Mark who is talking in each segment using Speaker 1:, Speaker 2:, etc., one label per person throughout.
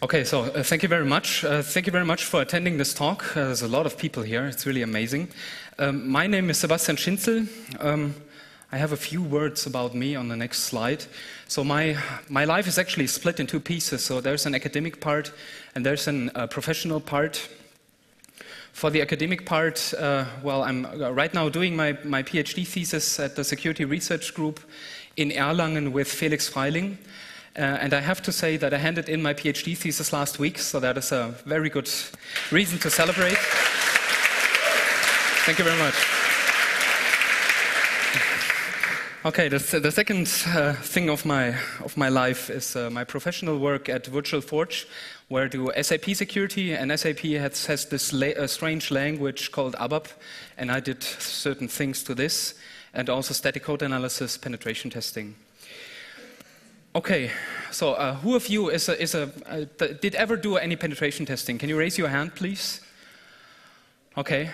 Speaker 1: Okay, so uh, thank you very much. Uh, thank you very much for attending this talk. Uh, there's a lot of people here. It's really amazing. Um, my name is Sebastian Schinzel. Um, I have a few words about me on the next slide. So my, my life is actually split in two pieces. So there's an academic part and there's a uh, professional part. For the academic part, uh, well, I'm uh, right now doing my, my PhD thesis at the Security Research Group in Erlangen with Felix Freiling. Uh, and I have to say that I handed in my PhD thesis last week, so that is a very good reason to celebrate. Thank you very much. Okay, the, the second uh, thing of my, of my life is uh, my professional work at Virtual Forge, where do SAP security, and SAP has, has this la uh, strange language called ABAP, and I did certain things to this, and also static code analysis, penetration testing. Okay, so uh, who of you is a, is a uh, did ever do any penetration testing? Can you raise your hand, please? Okay,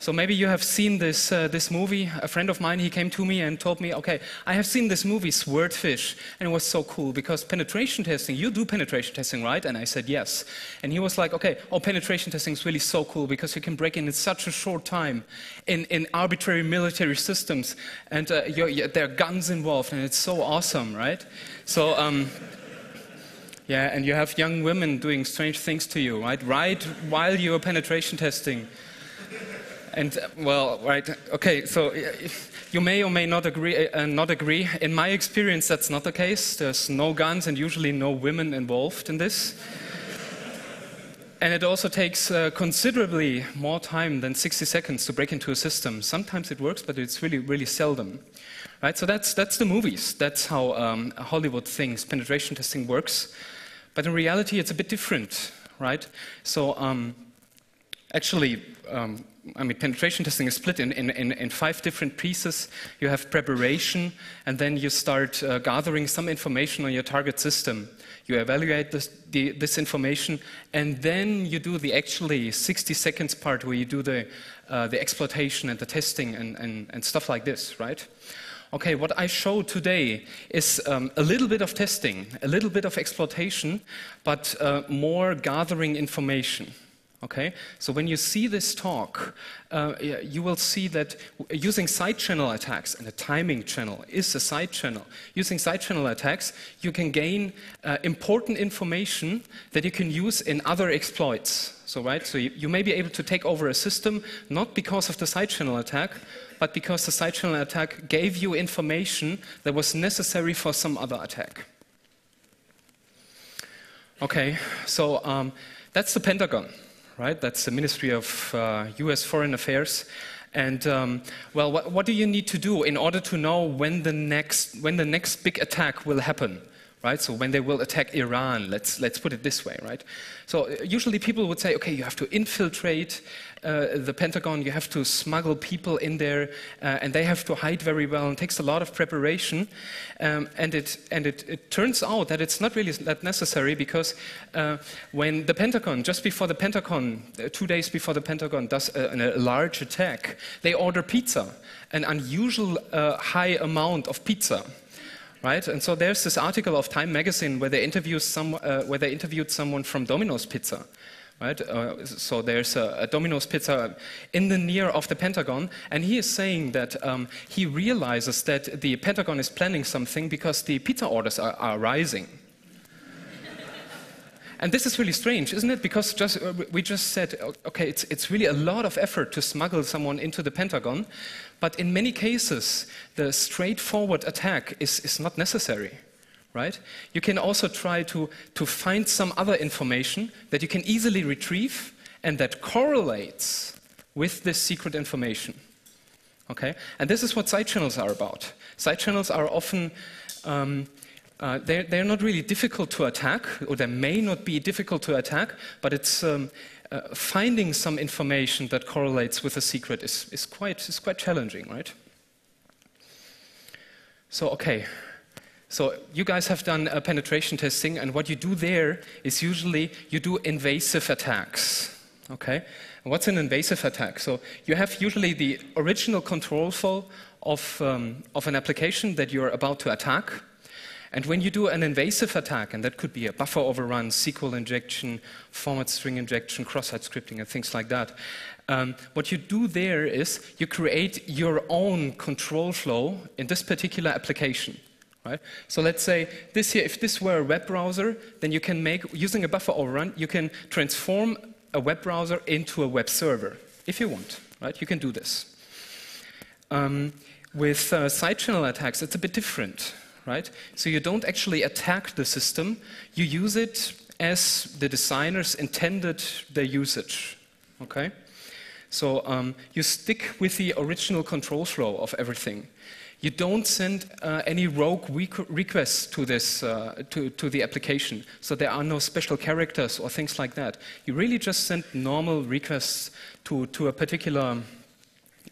Speaker 1: so maybe you have seen this, uh, this movie. A friend of mine, he came to me and told me, okay, I have seen this movie, Swordfish, and it was so cool because penetration testing, you do penetration testing, right? And I said, yes. And he was like, okay, oh, penetration testing is really so cool because you can break in in such a short time in, in arbitrary military systems, and uh, you're, you're, there are guns involved, and it's so awesome, right? So, um, yeah, and you have young women doing strange things to you, right? Right while you're penetration testing. And well, right, okay, so you may or may not agree, uh, not agree. In my experience, that's not the case. There's no guns and usually no women involved in this. and it also takes uh, considerably more time than 60 seconds to break into a system. Sometimes it works, but it's really, really seldom. Right, so that's, that's the movies. That's how um, Hollywood thinks penetration testing works. But in reality, it's a bit different, right? So um, actually, um, I mean, penetration testing is split in, in, in, in, five different pieces. You have preparation, and then you start uh, gathering some information on your target system. You evaluate this, the, this, information, and then you do the actually 60 seconds part where you do the, uh, the exploitation and the testing and, and, and, stuff like this, right? Okay, what I show today is um, a little bit of testing, a little bit of exploitation, but uh, more gathering information. Okay, so when you see this talk, uh, you will see that using side channel attacks, and a timing channel is a side channel, using side channel attacks, you can gain uh, important information that you can use in other exploits. So, right, so you, you may be able to take over a system not because of the side channel attack, but because the side channel attack gave you information that was necessary for some other attack. Okay, so um, that's the Pentagon right? That's the Ministry of uh, US Foreign Affairs. And um, well, what, what, do you need to do in order to know when the next, when the next big attack will happen? right? So when they will attack Iran, let's, let's put it this way, right? So uh, usually people would say, okay, you have to infiltrate uh, the Pentagon, you have to smuggle people in there, uh, and they have to hide very well, and it takes a lot of preparation. Um, and it, and it, it, turns out that it's not really that necessary because uh, when the Pentagon, just before the Pentagon, uh, two days before the Pentagon does a, a large attack, they order pizza, an unusual uh, high amount of pizza right? And so there's this article of Time magazine where they interviewed, some, uh, where they interviewed someone from Domino's Pizza, right? Uh, so there's a, a, Domino's Pizza in the near of the Pentagon, and he is saying that um, he realizes that the Pentagon is planning something because the pizza orders are, are rising. And this is really strange, isn't it? Because just, uh, we just said, okay, it's, it's really a lot of effort to smuggle someone into the Pentagon, but in many cases, the straightforward attack is, is not necessary, right? You can also try to, to find some other information that you can easily retrieve and that correlates with this secret information. Okay? And this is what side channels are about. Side channels are often um, uh, they're, they're, not really difficult to attack, or they may not be difficult to attack, but it's um, uh, finding some information that correlates with a secret is, is, quite, is quite challenging, right? So, okay. So, you guys have done uh, penetration testing, and what you do there is usually you do invasive attacks. Okay? And what's an invasive attack? So, you have usually the original control flow of, um, of an application that you're about to attack And when you do an invasive attack, and that could be a buffer overrun, SQL injection, format string injection, cross-site scripting, and things like that, um, what you do there is you create your own control flow in this particular application. Right? So let's say this here, if this were a web browser, then you can make, using a buffer overrun, you can transform a web browser into a web server, if you want. Right? You can do this. Um, with uh, side channel attacks, it's a bit different. Right? So you don't actually attack the system, you use it as the designers intended their usage. Okay? So um, you stick with the original control flow of everything. You don't send uh, any rogue requests to, this, uh, to, to the application. So there are no special characters or things like that. You really just send normal requests to, to, a, particular,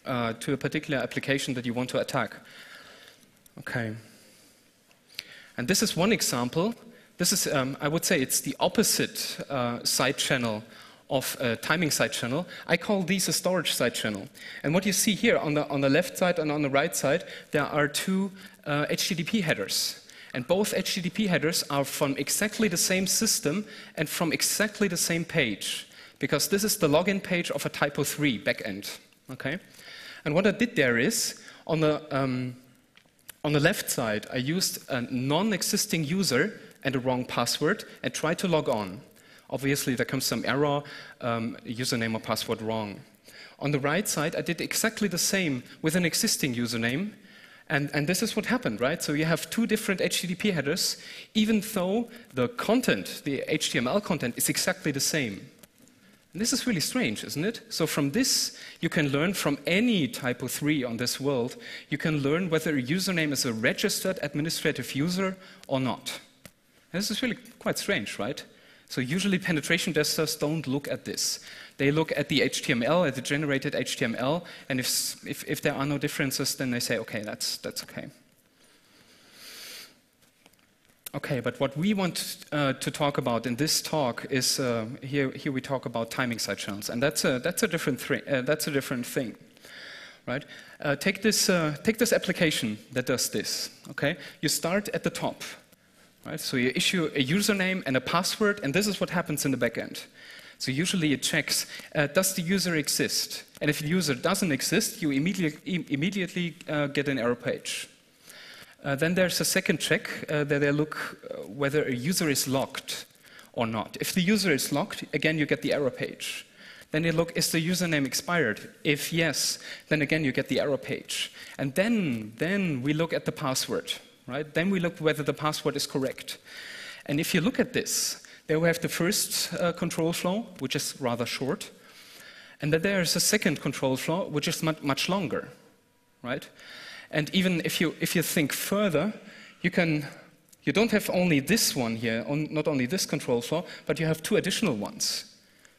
Speaker 1: uh, to a particular application that you want to attack. Okay. And this is one example. This is, um, I would say, it's the opposite uh, side channel of a timing side channel. I call these a storage side channel. And what you see here on the, on the left side and on the right side, there are two uh, HTTP headers. And both HTTP headers are from exactly the same system and from exactly the same page, because this is the login page of a Typo3 backend. Okay? And what I did there is, on the, um, on the left side, I used a non existing user and a wrong password and tried to log on. Obviously, there comes some error, um, username or password wrong. On the right side, I did exactly the same with an existing username, and, and, this is what happened, right? So you have two different HTTP headers, even though the content, the HTML content, is exactly the same. And this is really strange, isn't it? So from this, you can learn from any Typo3 on this world, you can learn whether a username is a registered administrative user or not. And this is really quite strange, right? So usually penetration testers don't look at this. They look at the HTML, at the generated HTML, and if, if, if there are no differences, then they say, okay, that's, that's okay. Okay, but what we want uh, to talk about in this talk is uh, here, here we talk about timing side channels, and that's a, that's a, different, uh, that's a different thing. Right? Uh, take, this, uh, take this application that does this. Okay? You start at the top. Right? So you issue a username and a password, and this is what happens in the backend. So usually it checks, uh, does the user exist? And if the user doesn't exist, you immediately, immediately uh, get an error page. Uh, then there's a second check uh, that they look uh, whether a user is locked or not. If the user is locked, again, you get the error page. Then they look, is the username expired? If yes, then again, you get the error page. And then, then we look at the password right? Then we look whether the password is correct. And if you look at this, there we have the first uh, control flow, which is rather short. And then there is a second control flow, which is much, longer, right? And even if you, if you think further, you can, you don't have only this one here, on, not only this control flow, but you have two additional ones.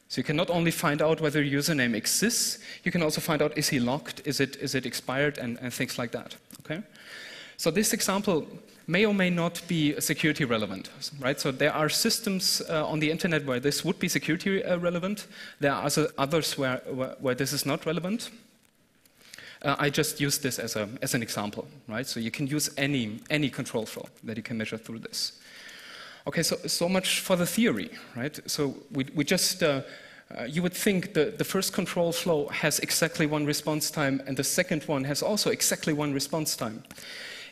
Speaker 1: So you can not only find out whether username exists, you can also find out is he locked, is it, is it expired, and, and things like that, okay? So this example may or may not be security relevant, right? So there are systems uh, on the internet where this would be security uh, relevant. There are others where, where, where this is not relevant. Uh, I just use this as, a, as an example, right? So you can use any, any control flow that you can measure through this. Okay, so, so much for the theory, right? So we, we just, uh, uh, you would think the, the first control flow has exactly one response time and the second one has also exactly one response time.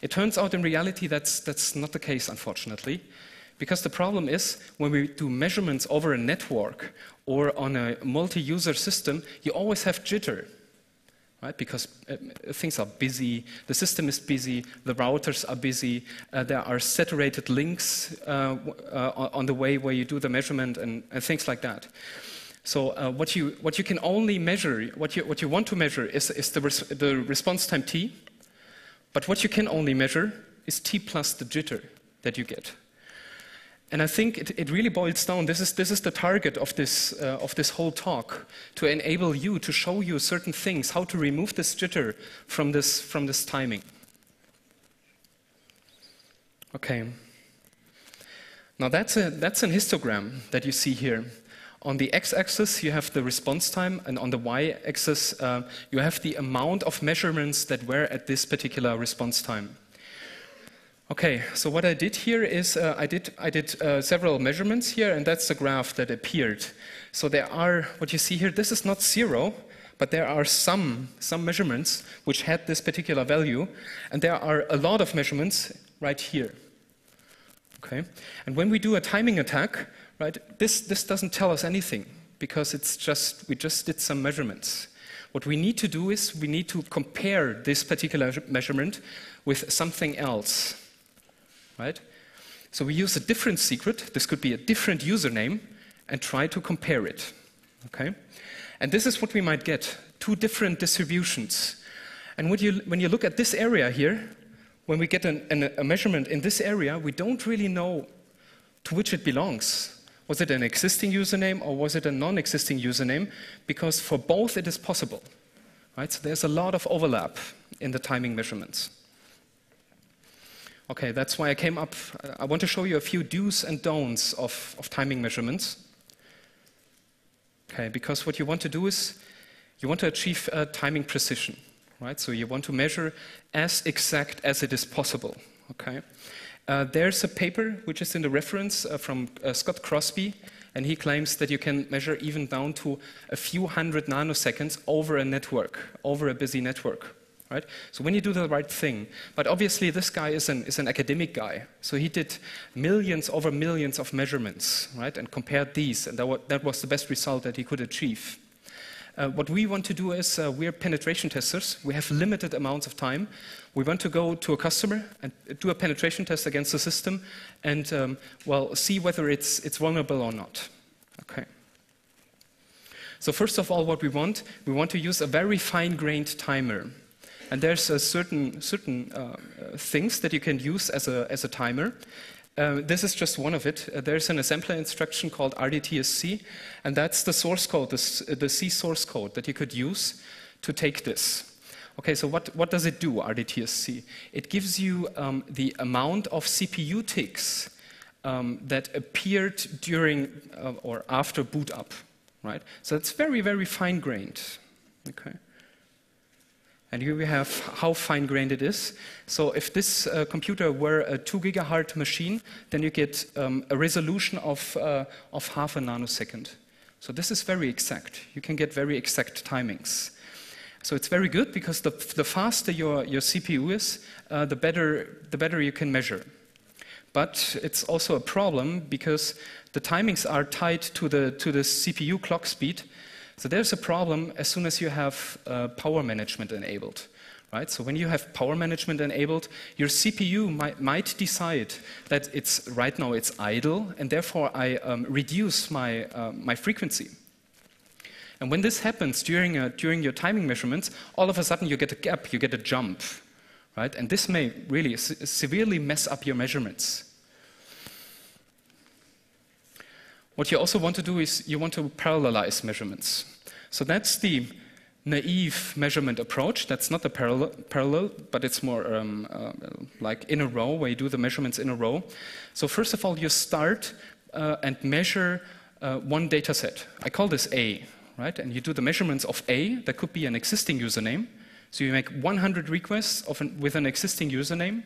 Speaker 1: It turns out in reality that's, that's not the case, unfortunately, because the problem is when we do measurements over a network or on a multi user system, you always have jitter. Right? Because uh, things are busy, the system is busy, the routers are busy, uh, there are saturated links uh, uh on the way where you do the measurement and, and things like that. So uh, what, you, what you can only measure, what you, what you want to measure is, is the, res the response time t, but what you can only measure is t plus the jitter that you get. And I think it, it really boils down, this is, this is the target of this, uh, of this whole talk, to enable you, to show you certain things, how to remove this jitter from this, from this timing. Okay. Now that's, a, that's an histogram that you see here. On the x-axis, you have the response time, and on the y-axis, uh, you have the amount of measurements that were at this particular response time. Okay, so what I did here is uh, I did, I did uh, several measurements here, and that's the graph that appeared. So there are, what you see here, this is not zero, but there are some, some measurements which had this particular value, and there are a lot of measurements right here. Okay, and when we do a timing attack, right, this, this doesn't tell us anything because it's just, we just did some measurements. What we need to do is we need to compare this particular measurement with something else right? So we use a different secret, this could be a different username, and try to compare it, okay? And this is what we might get, two different distributions. And when you, when you look at this area here, when we get an, an, a measurement in this area, we don't really know to which it belongs. Was it an existing username or was it a non-existing username? Because for both it is possible, right? So there's a lot of overlap in the timing measurements. Okay, that's why I came up. I want to show you a few do's and don'ts of, of timing measurements. Okay, because what you want to do is you want to achieve uh, timing precision, right? So you want to measure as exact as it is possible, okay? Uh, there's a paper which is in the reference uh, from uh, Scott Crosby, and he claims that you can measure even down to a few hundred nanoseconds over a network, over a busy network right? So when you do the right thing, but obviously this guy is an, is an academic guy, so he did millions over millions of measurements, right, and compared these, and that, that was the best result that he could achieve. Uh, what we want to do is uh, we're penetration testers. We have limited amounts of time. We want to go to a customer and do a penetration test against the system and, um, well, see whether it's, it's vulnerable or not. Okay. So first of all, what we want, we want to use a very fine-grained timer. And there's certain, certain uh, things that you can use as a, as a timer. Uh, this is just one of it. Uh, there's an assembler instruction called RDTSC, and that's the source code, the, the C source code that you could use to take this. Okay, so what, what does it do, RDTSC? It gives you um, the amount of CPU ticks um, that appeared during uh, or after boot up, right? So it's very, very fine-grained, okay? And here we have how fine-grained it is. So if this uh, computer were a 2 gigahertz machine, then you get um, a resolution of, uh, of half a nanosecond. So this is very exact. You can get very exact timings. So it's very good because the, the faster your, your CPU is, uh, the, better, the better you can measure. But it's also a problem because the timings are tied to the, to the CPU clock speed, so there's a problem as soon as you have uh, power management enabled. Right? So when you have power management enabled, your CPU might, might decide that it's right now it's idle, and therefore I um, reduce my, uh, my frequency. And when this happens during, a, during your timing measurements, all of a sudden you get a gap, you get a jump, right? And this may really se severely mess up your measurements. What you also want to do is you want to parallelize measurements. So that's the naive measurement approach. That's not a parallel, parallel but it's more um, uh, like in a row, where you do the measurements in a row. So first of all, you start uh, and measure uh, one data set. I call this A, right? And you do the measurements of A. That could be an existing username. So you make 100 requests an, with an existing username.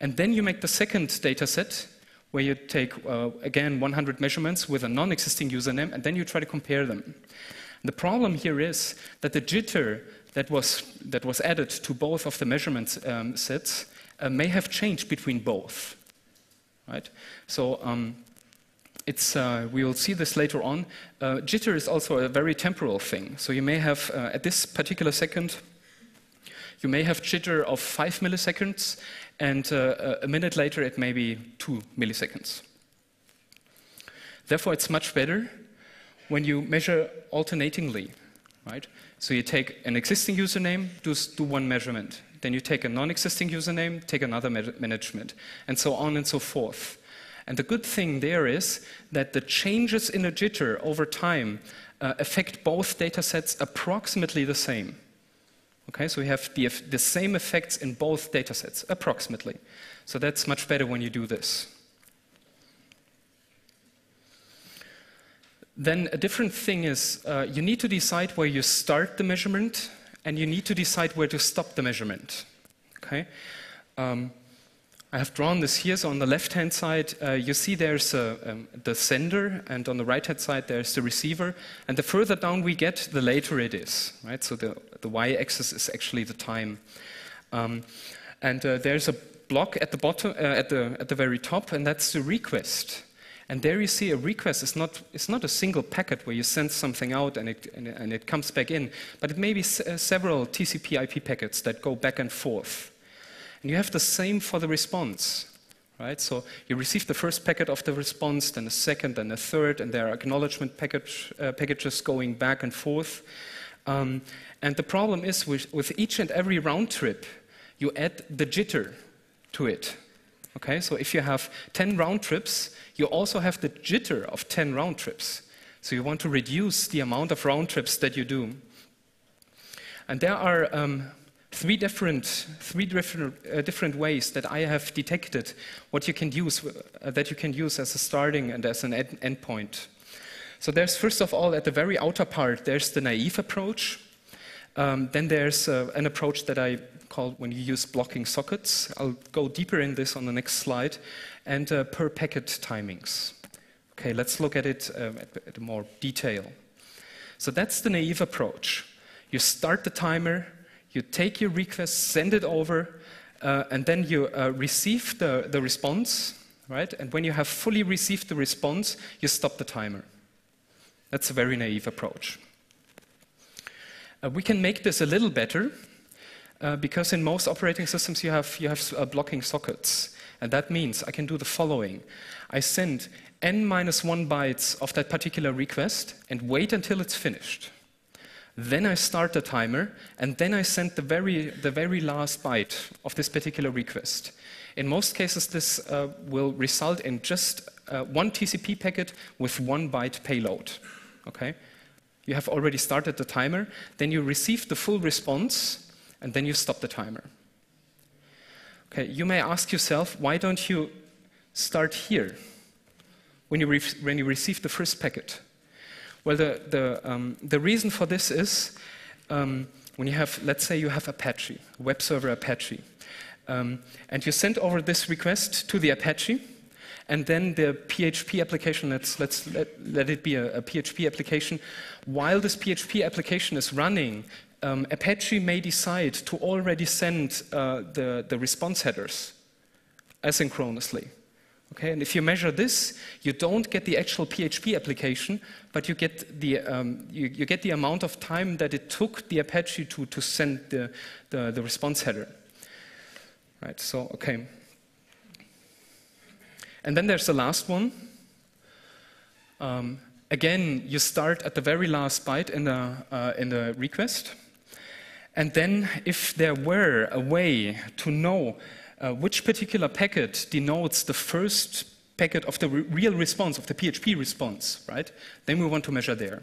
Speaker 1: And then you make the second data set where you take, uh, again, 100 measurements with a non-existing username, and then you try to compare them. The problem here is that the jitter that was, that was added to both of the measurement um, sets uh, may have changed between both. Right? So um, it's, uh, we will see this later on. Uh, jitter is also a very temporal thing. So you may have, uh, at this particular second, you may have jitter of 5 milliseconds, and uh, a minute later it may be 2 milliseconds. Therefore, it's much better when you measure alternatingly, right? So you take an existing username, do, do one measurement. Then you take a non-existing username, take another management, and so on and so forth. And the good thing there is that the changes in a jitter over time uh, affect both data sets approximately the same. Okay, so we have the, the same effects in both datasets, approximately. So that's much better when you do this. Then a different thing is uh, you need to decide where you start the measurement and you need to decide where to stop the measurement. Okay? Um, I have drawn this here. So on the left-hand side, uh, you see there's a, um, the sender, and on the right-hand side, there's the receiver. And the further down we get, the later it is, right? So the, the y-axis is actually the time. Um, and uh, there's a block at the bottom, uh, at, the, at the very top, and that's the request. And there you see a request is not, it's not a single packet where you send something out and it, and, and it comes back in, but it may be uh, several TCP IP packets that go back and forth. And you have the same for the response. Right? So you receive the first packet of the response, then a second, then a third, and there are acknowledgement package, uh, packages going back and forth. Um, and the problem is with, with each and every round trip, you add the jitter to it. Okay, so if you have 10 round trips, you also have the jitter of 10 round trips. So you want to reduce the amount of round trips that you do. And there are um, three different, three different, uh, different ways that I have detected what you can use, uh, that you can use as a starting and as an end endpoint. So there's first of all at the very outer part, there's the naive approach. Um, then there's uh, an approach that I call when you use blocking sockets. I'll go deeper in this on the next slide. And uh, per packet timings. Okay, let's look at it um, at, at more detail. So that's the naive approach. You start the timer, you take your request, send it over, uh, and then you uh, receive the, the response, right? And when you have fully received the response, you stop the timer. That's a very naive approach. Uh, we can make this a little better uh, because in most operating systems you have, you have uh, blocking sockets. And that means I can do the following. I send n minus 1 bytes of that particular request and wait until it's finished. Then I start the timer, and then I send the very, the very last byte of this particular request. In most cases, this uh, will result in just uh, one TCP packet with one byte payload. Okay? You have already started the timer, then you receive the full response, and then you stop the timer. Okay, you may ask yourself, why don't you start here when you, when you receive the first packet? Well, the, the, um, the reason for this is um, when you have, let's say you have Apache, web server Apache, um, and you send over this request to the Apache, and then the PHP application, let's, let's let, let it be a, a PHP application, while this PHP application is running, um, Apache may decide to already send uh, the, the response headers asynchronously. Okay, and if you measure this, you don't get the actual PHP application, but you get the, um, you, you, get the amount of time that it took the Apache to, to send the, the, the response header. Right, so, okay. And then there's the last one. Um, again, you start at the very last byte in the, uh, in the request. And then, if there were a way to know uh, which particular packet denotes the first packet of the re real response, of the PHP response, right, then we want to measure there.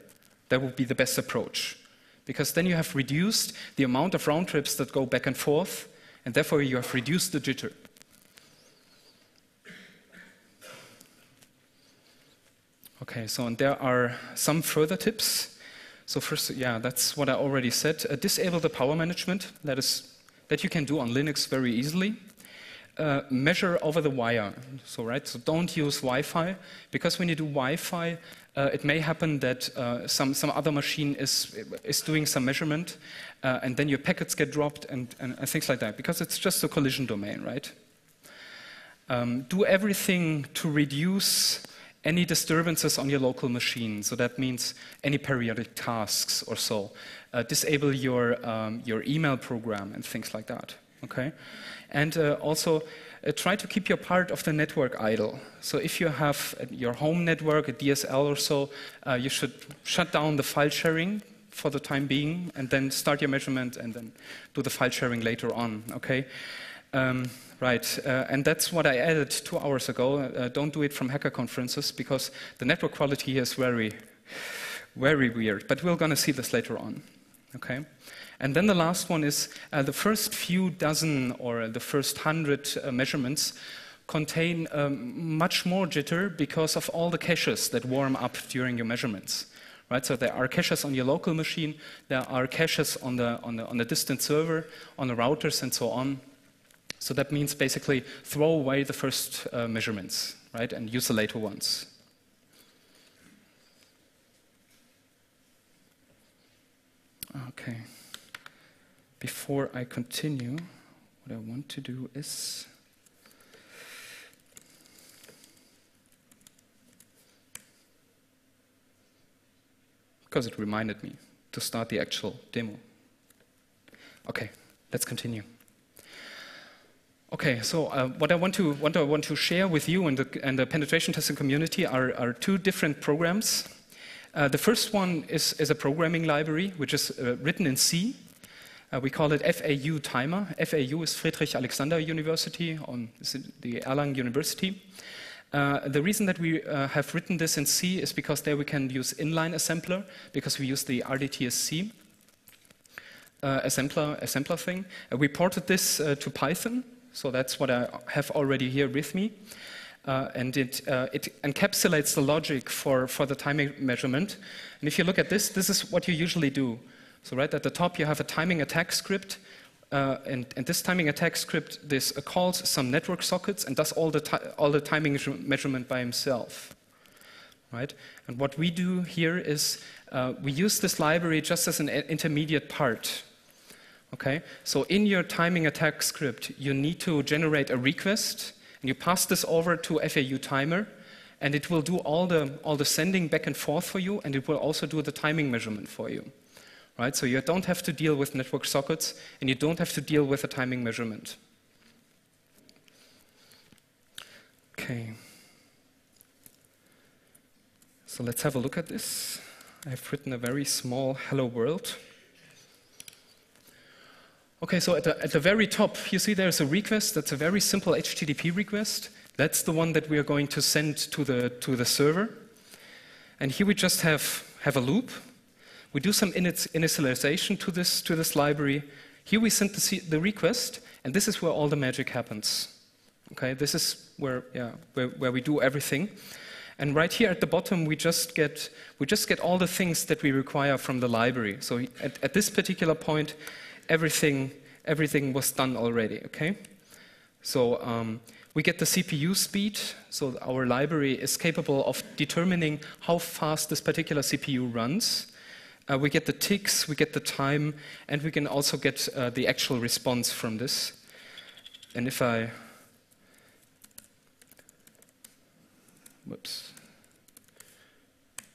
Speaker 1: That would be the best approach. Because then you have reduced the amount of round trips that go back and forth, and therefore you have reduced the jitter. Okay, so and there are some further tips so first, yeah, that's what I already said. Uh, disable the power management. That is that you can do on Linux very easily. Measure over the wire. So right, so don't use Wi-Fi because when you do Wi-Fi, uh, it may happen that uh, some some other machine is is doing some measurement, uh, and then your packets get dropped and, and, and, things like that because it's just a collision domain, right? Um, do everything to reduce any disturbances on your local machine. So that means any periodic tasks or so. Uh, disable your, um, your email program and things like that. Okay? And uh, also uh, try to keep your part of the network idle. So if you have your home network, a DSL or so, uh, you should shut down the file sharing for the time being and then start your measurement and then do the file sharing later on. Okay? Um, Right, uh, and that's what I added two hours ago. Uh, don't do it from hacker conferences because the network quality is very, very weird. But we're going to see this later on. Okay? And then the last one is uh, the first few dozen or the first hundred uh, measurements contain um, much more jitter because of all the caches that warm up during your measurements. Right, so there are caches on your local machine, there are caches on the, on the, on the distant server, on the routers, and so on. So that means basically throw away the first uh, measurements, right, and use the later ones. Okay. Before I continue, what I want to do is because it reminded me to start the actual demo. Okay, let's continue. Okay, so uh, what I want to, what I want to share with you and the, and the penetration testing community are, are two different programs. Uh, the first one is, is, a programming library, which is uh, written in C. Uh, we call it FAU Timer. FAU is Friedrich Alexander University, on the Erlangen University. Uh, the reason that we uh, have written this in C is because there we can use inline assembler, because we use the RDTSC uh, assembler, assembler thing. Uh, we ported this uh, to Python, so that's what I have already here with me. Uh, and it, it, encapsulates the logic for, for the timing measurement. And if you look at this, this is what you usually do. So right at the top, you have a timing attack script uh, and, and, this timing attack script this uh, calls some network sockets and does all the, all the timing measurement by himself. Right? And what we do here is uh, we use this library just as an intermediate part. Okay? So in your timing attack script, you need to generate a request, and you pass this over to FAU timer, and it will do all the, all the sending back and forth for you, and it will also do the timing measurement for you right? So you don't have to deal with network sockets, and you don't have to deal with a timing measurement. Okay. So let's have a look at this. I've written a very small hello world. Okay, so at the, at the very top, you see there's a request. That's a very simple HTTP request. That's the one that we are going to send to the, to the server. And here we just have, have a loop we do some initialization to this, to this library. Here we send the, the request, and this is where all the magic happens. Okay, this is where, yeah, where, where we do everything. And right here at the bottom, we just get, we just get all the things that we require from the library. So at, at this particular point, everything, everything was done already, okay? So um, we get the CPU speed, so our library is capable of determining how fast this particular CPU runs. Uh, we get the ticks, we get the time, and we can also get uh, the actual response from this. And if I, whoops,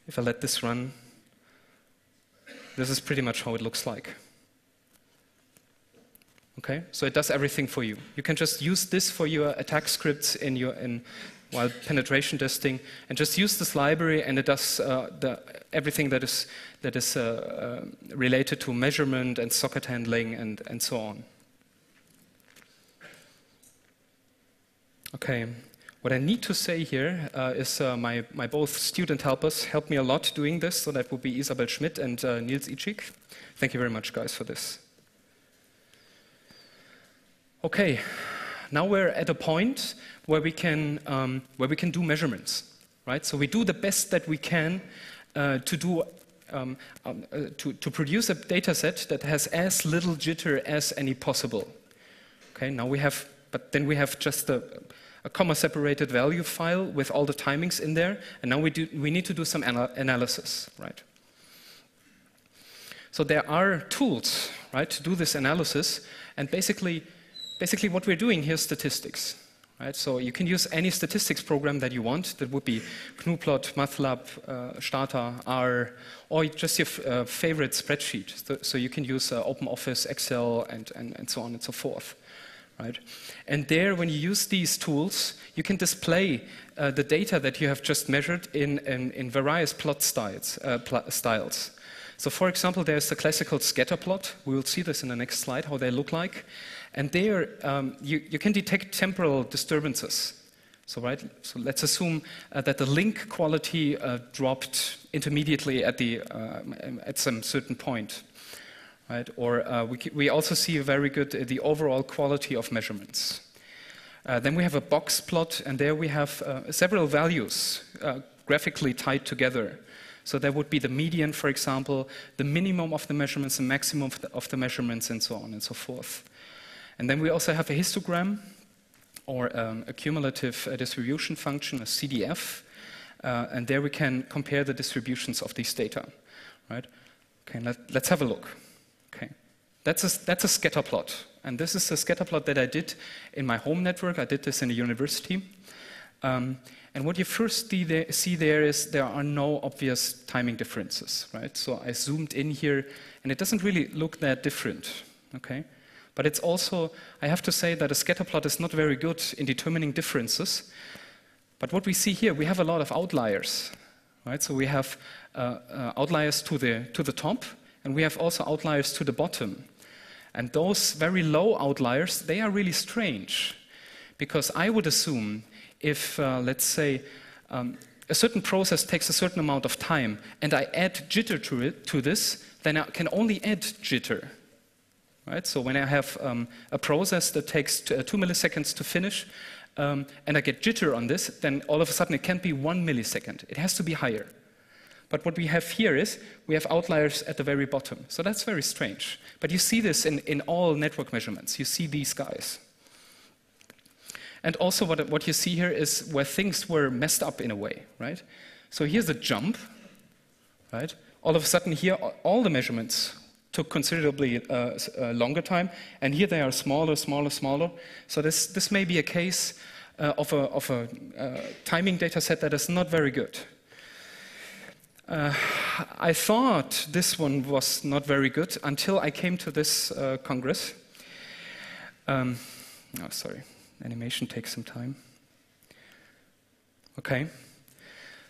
Speaker 1: if I let this run, this is pretty much how it looks like. Okay, so it does everything for you. You can just use this for your attack scripts in your in while penetration testing, and just use this library, and it does uh, the, everything that is, that is uh, uh, related to measurement and socket handling and, and so on. Okay, what I need to say here uh, is uh, my, my both student helpers helped me a lot doing this, so that would be Isabel Schmidt and uh, Nils Ichik. Thank you very much, guys, for this. Okay, now we're at a point where we can, um, where we can do measurements, right? So we do the best that we can uh, to do um, um, uh, to, to, produce a data set that has as little jitter as any possible. Okay, now we have, but then we have just a, a comma separated value file with all the timings in there, and now we, do, we need to do some ana analysis, right? So there are tools, right, to do this analysis, and basically basically what we're doing here is statistics. Right? So you can use any statistics program that you want. That would be Gnuplot, MATLAB, uh, Stata, R, or just your uh, favorite spreadsheet. So, so, you can use uh, OpenOffice, Excel, and, and, and so on and so forth. Right? And there, when you use these tools, you can display uh, the data that you have just measured in, in, in various plot styles, uh, styles. So for example, there's the classical scatter plot. We will see this in the next slide, how they look like. And there, um, you, you, can detect temporal disturbances. So, right, so let's assume uh, that the link quality uh, dropped intermediately at, the, uh, at some certain point. Right? Or uh, we, we also see a very good uh, the overall quality of measurements. Uh, then we have a box plot, and there we have several values graphically tied together. So there would be the median, for example, the minimum of the measurements, the maximum of the, of the measurements, and so on and so forth. And then we also have a histogram or um, a cumulative uh, distribution function, a CDF, uh, and there we can compare the distributions of these data, right? Okay, let, us have a look. Okay, that's a, that's a scatter plot, and this is a scatter plot that I did in my home network. I did this in a university. Um, and what you first see there, see there is there are no obvious timing differences, right? So I zoomed in here, and it doesn't really look that different, okay? But it's also, I have to say that a scatter plot is not very good in determining differences. But what we see here, we have a lot of outliers, right? So we have uh, uh, outliers to the, to the top, and we have also outliers to the bottom. And those very low outliers, they are really strange. Because I would assume if, uh, let's say, um, a certain process takes a certain amount of time, and I add jitter to it, to this, then I can only add jitter. Right? So when I have um, a process that takes two, uh, two milliseconds to finish, um, and I get jitter on this, then all of a sudden it can't be one millisecond. It has to be higher. But what we have here is we have outliers at the very bottom. So that's very strange. But you see this in, in all network measurements. You see these guys. And also what, what you see here is where things were messed up in a way, right? So here's a jump, right? All of a sudden here, all the measurements took considerably uh, uh, longer time, and here they are smaller, smaller, smaller. So this, this may be a case uh, of a, of a uh, timing data set that is not very good. Uh, I thought this one was not very good until I came to this uh, Congress. Um, oh, sorry. Animation takes some time. Okay.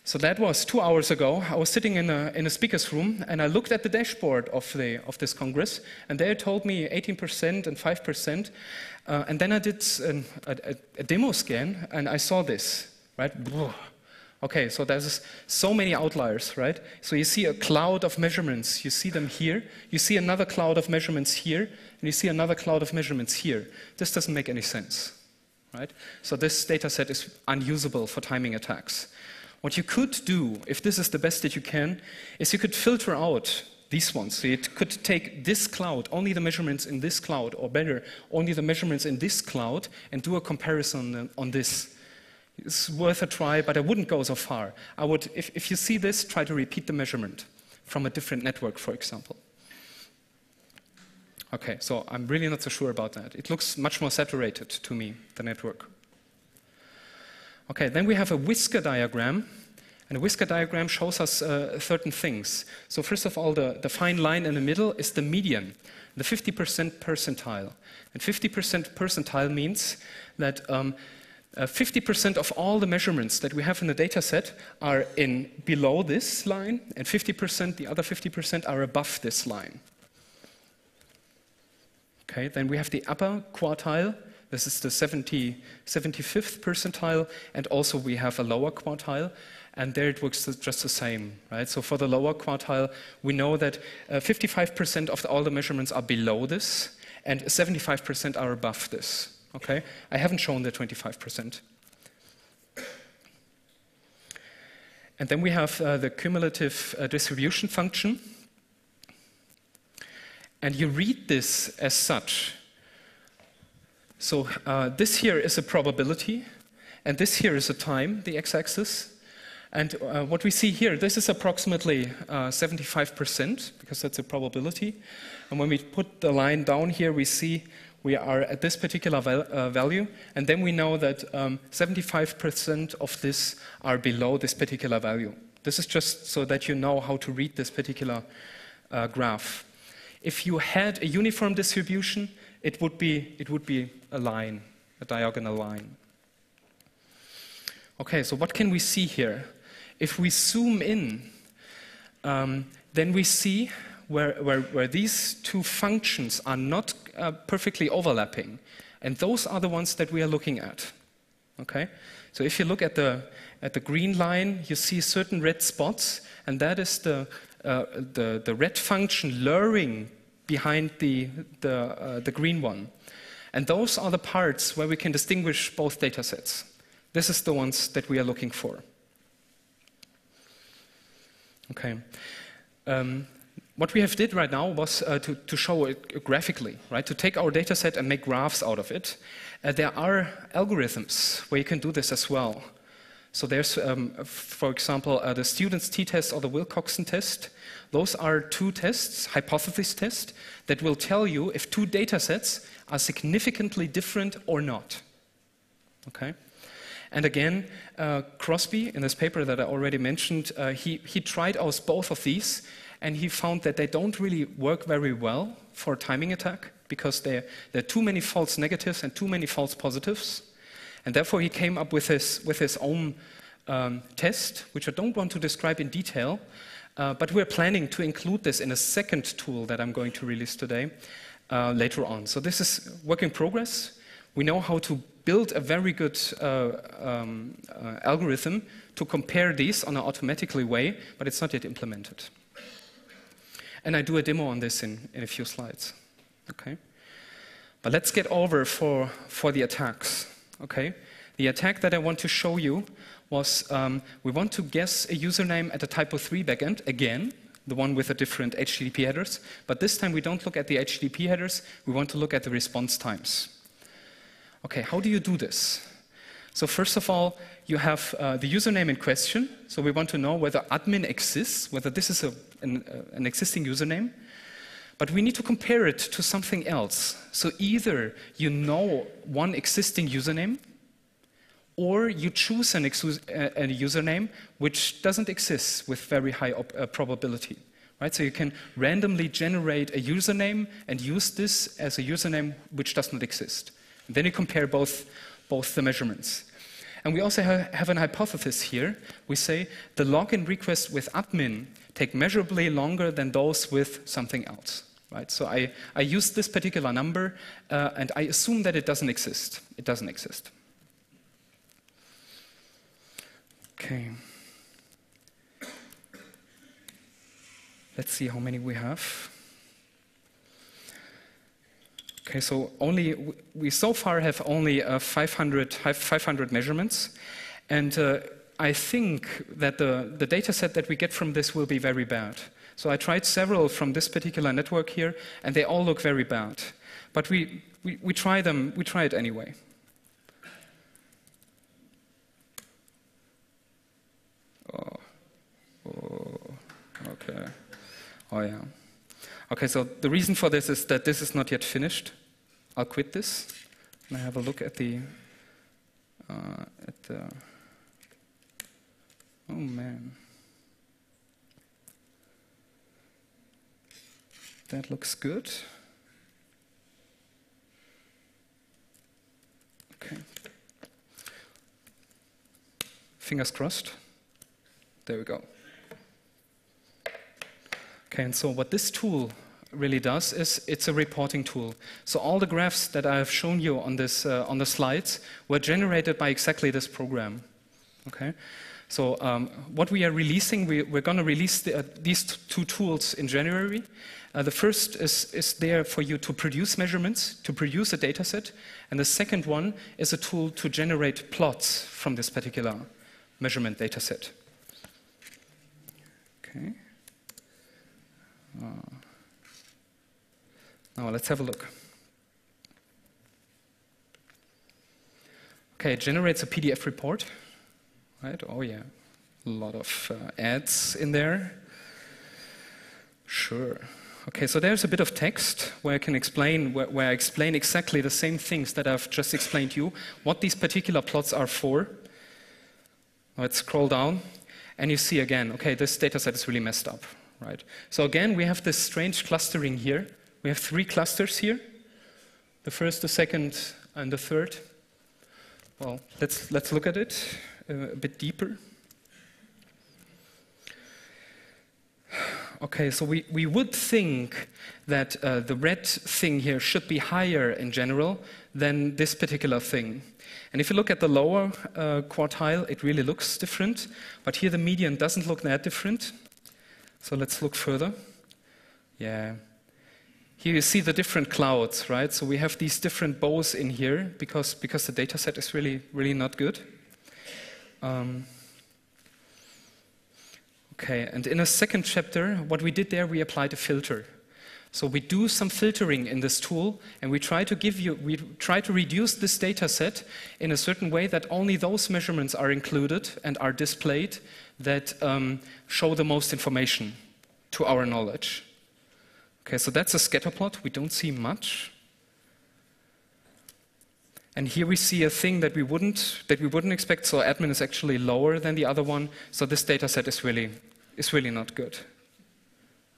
Speaker 1: So that was two hours ago. I was sitting in a, in a speaker's room and I looked at the dashboard of, the, of this Congress, and they told me 18% and 5%. Uh, and then I did an, a, a, demo scan and I saw this, right? Okay, so there's so many outliers, right? So you see a cloud of measurements. You see them here. You see another cloud of measurements here. And you see another cloud of measurements here. This doesn't make any sense right? So this data set is unusable for timing attacks. What you could do, if this is the best that you can, is you could filter out these ones. So it could take this cloud, only the measurements in this cloud, or better, only the measurements in this cloud, and do a comparison on this. It's worth a try, but I wouldn't go so far. I would, if, if you see this, try to repeat the measurement from a different network, for example. Okay, so I'm really not so sure about that. It looks much more saturated to me, the network. Okay, then we have a whisker diagram. And a whisker diagram shows us uh, certain things. So first of all, the, the fine line in the middle is the median, the 50% percentile. And 50% percentile means that 50% um, uh, of all the measurements that we have in the data set are in below this line, and 50%, the other 50% are above this line. Okay, then we have the upper quartile. This is the 70, 75th percentile, and also we have a lower quartile, and there it works just the same, right? So for the lower quartile, we know that 55% uh, of all the measurements are below this, and 75% are above this. Okay, I haven't shown the 25%. And then we have uh, the cumulative uh, distribution function. And you read this as such. So uh, this here is a probability, and this here is a time, the x-axis. And uh, what we see here, this is approximately 75%, uh, because that's a probability. And when we put the line down here, we see we are at this particular val uh, value, and then we know that 75% um, of this are below this particular value. This is just so that you know how to read this particular uh, graph. If you had a uniform distribution, it would be, it would be a line, a diagonal line. Okay, so what can we see here? If we zoom in, um, then we see where, where, where, these two functions are not uh, perfectly overlapping. And those are the ones that we are looking at. Okay? So if you look at the, at the green line, you see certain red spots, and that is the uh, the, the red function luring behind the, the, uh, the green one. And those are the parts where we can distinguish both data sets. This is the ones that we are looking for. Okay. Um, what we have did right now was uh, to, to show it graphically, right? To take our data set and make graphs out of it. Uh, there are algorithms where you can do this as well. So there's, um, for example, uh, the student's t-test or the Wilcoxon test. Those are two tests, hypothesis tests, that will tell you if two data sets are significantly different or not. Okay? And again, uh, Crosby, in this paper that I already mentioned, uh, he, he tried out both of these, and he found that they don't really work very well for timing attack because there, there are too many false negatives and too many false positives. And therefore, he came up with his, with his own um, test, which I don't want to describe in detail, uh, but we're planning to include this in a second tool that I'm going to release today uh, later on. So this is work in progress. We know how to build a very good uh, um, uh, algorithm to compare these on an automatically way, but it's not yet implemented. And I do a demo on this in, in a few slides. Okay? But let's get over for, for the attacks. Okay? The attack that I want to show you was um, we want to guess a username at a typo3 backend, again, the one with the different HTTP headers. But this time we don't look at the HTTP headers, we want to look at the response times. Okay, how do you do this? So first of all, you have uh, the username in question. So we want to know whether admin exists, whether this is a, an, uh, an existing username. But we need to compare it to something else. So either you know one existing username, or you choose an a username which doesn't exist with very high uh, probability. Right? So you can randomly generate a username and use this as a username which does not exist. And then you compare both, both the measurements. And we also ha have an hypothesis here. We say the login requests with admin take measurably longer than those with something else. Right? So I, I use this particular number uh, and I assume that it doesn't exist. It doesn't exist. Okay. Let's see how many we have. Okay, so only we so far have only uh, 500, 500 measurements, and uh, I think that the, the data set that we get from this will be very bad. So I tried several from this particular network here, and they all look very bad. But we, we, we try them, we try it anyway. Oh, oh, okay. Oh, yeah. Okay, so the reason for this is that this is not yet finished. I'll quit this and I have a look at the, uh, at the, oh man. That looks good. Okay. Fingers crossed. There we go. Okay, and so what this tool really does is it's a reporting tool. So all the graphs that I have shown you on, this, uh, on the slides were generated by exactly this program. Okay? So um, what we are releasing, we, are going to release the, uh, these two tools in January. Uh, the first is, is there for you to produce measurements, to produce a data set. And the second one is a tool to generate plots from this particular measurement data set. Okay. Uh, now let's have a look. Okay, it generates a PDF report. Right? Oh yeah, a lot of uh, ads in there. Sure. Okay, so there's a bit of text where I can explain, where, where, I explain exactly the same things that I've just explained to you, what these particular plots are for. Let's scroll down. And you see again, okay, this data set is really messed up, right? So again, we have this strange clustering here. We have three clusters here. The first, the second, and the third. Well, let's, let's look at it uh, a bit deeper. Okay, so we, we would think that uh, the red thing here should be higher in general than this particular thing. And if you look at the lower uh, quartile, it really looks different. But here the median doesn't look that different. So let's look further. Yeah. Here you see the different clouds, right? So we have these different bows in here because, because the data set is really, really not good. Um, Okay, and in a second chapter, what we did there, we applied a filter. So we do some filtering in this tool, and we try to give you, we try to reduce this data set in a certain way that only those measurements are included and are displayed that um, show the most information to our knowledge. Okay, so that's a scatter plot. We don't see much. And here we see a thing that we wouldn't that we wouldn't expect. So admin is actually lower than the other one. So this data set is really is really not good.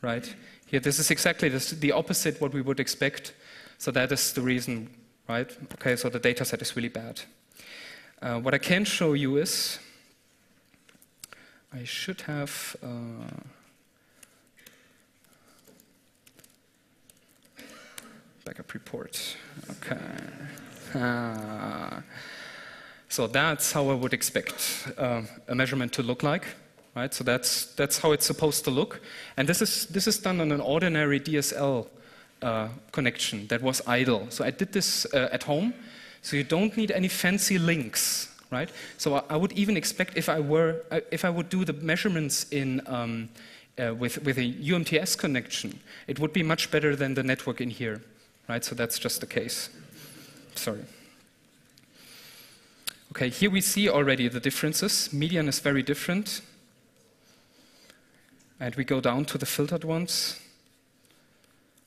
Speaker 1: Right? Here this is exactly this, the opposite what we would expect. So that is the reason, right? Okay, so the data set is really bad. Uh, what I can show you is I should have uh, backup report. Okay. Uh, so that's how I would expect uh, a measurement to look like, right? So that's, that's how it's supposed to look. And this is, this is done on an ordinary DSL uh, connection that was idle. So I did this uh, at home, so you don't need any fancy links, right? So I, I would even expect if I were, uh, if I would do the measurements in, um, uh, with, with a UMTS connection, it would be much better than the network in here, right? So that's just the case sorry. Okay, here we see already the differences. Median is very different. And we go down to the filtered ones.